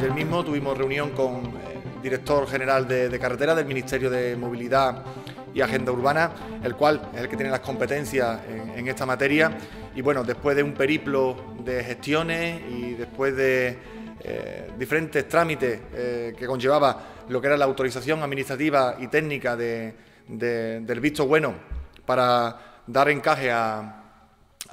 del mismo tuvimos reunión con el director general de, carretera del Ministerio de Movilidad y Agenda Urbana, el cual es el que tiene las competencias en, esta materia. Y bueno, después de un periplo de gestiones y después de eh, diferentes trámites eh, que conllevaba lo que era la autorización administrativa y técnica del visto bueno para dar encaje a,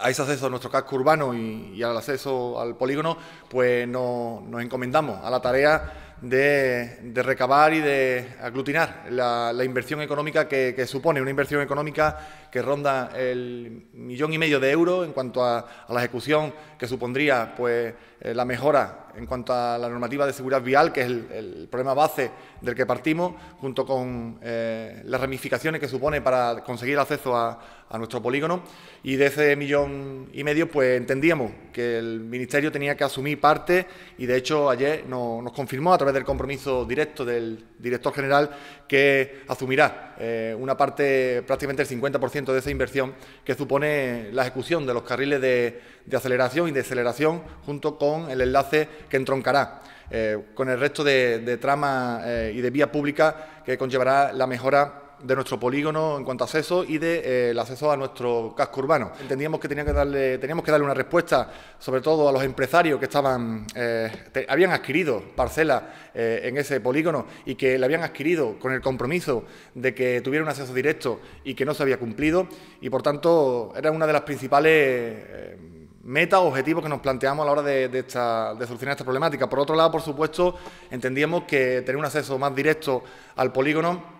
a ese acceso a nuestro casco urbano y, al acceso al polígono, pues nos encomendamos a la tarea de, recabar y de aglutinar la, inversión económica que, supone, una inversión económica que ronda el millón y medio de euros en cuanto a, la ejecución que supondría pues, eh, la mejora en cuanto a la normativa de seguridad vial, que es el, problema base del que partimos, junto con eh, las ramificaciones que supone para conseguir acceso a, nuestro polígono. Y de ese millón y medio, pues entendíamos que el Ministerio tenía que asumir parte y, de hecho, ayer nos confirmó a través del compromiso directo del director general que asumirá eh, una parte, prácticamente el 50% de esa inversión que supone la ejecución de los carriles de, aceleración y de aceleración junto con el enlace que entroncará eh, con el resto de, trama eh, y de vía pública que conllevará la mejora de nuestro polígono en cuanto a acceso y de, eh, acceso a nuestro casco urbano. Entendíamos que, tenía que darle, teníamos que darle una respuesta, sobre todo a los empresarios que estaban, eh, habían adquirido parcelas eh, en ese polígono y que le habían adquirido con el compromiso de que tuviera un acceso directo y que no se había cumplido y por tanto era una de las principales metas o objetivos que nos planteamos a la hora de, de, solucionar esta problemática. Por otro lado, por supuesto, entendíamos que tener un acceso más directo al polígono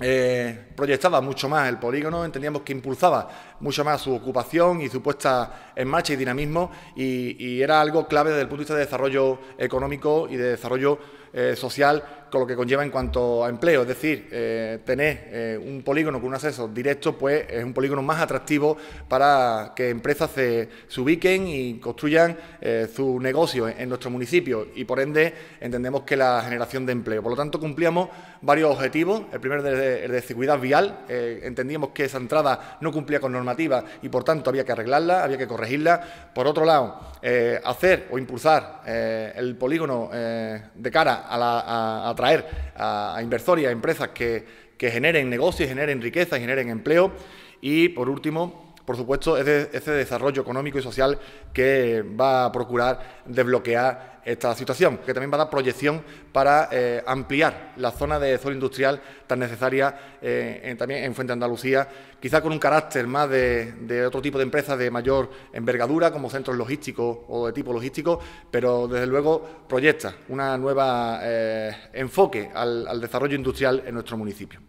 eh, proyectaba mucho más el polígono, entendíamos que impulsaba mucho más su ocupación y su puesta en marcha y dinamismo y, era algo clave desde el punto de vista de desarrollo económico y de desarrollo eh, social con lo que conlleva en cuanto a empleo. Es decir, eh, tener eh, un polígono con un acceso directo pues es un polígono más atractivo para que empresas se, ubiquen y construyan su negocio en, nuestro municipio y por ende entendemos que la generación de empleo. Por lo tanto, cumplíamos varios objetivos. El primero es de, seguridad vial. entendíamos que esa entrada no cumplía con normativa y por tanto había que arreglarla, había que corregirla. Por otro lado, hacer o impulsar el polígono de cara a, la, a, traer a, inversores y a empresas que, generen negocios, generen riqueza, generen empleo. Y por último, por supuesto, ese, desarrollo económico y social que va a procurar desbloquear esta situación, que también va a dar proyección para eh, ampliar la zona de zona industrial tan necesaria eh, también en Fuente Andalucía, quizá con un carácter más de, otro tipo de empresas de mayor envergadura, como centros logísticos o de tipo logístico, pero desde luego proyecta una nueva eh, enfoque al desarrollo industrial en nuestro municipio.